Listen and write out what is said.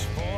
dashboard.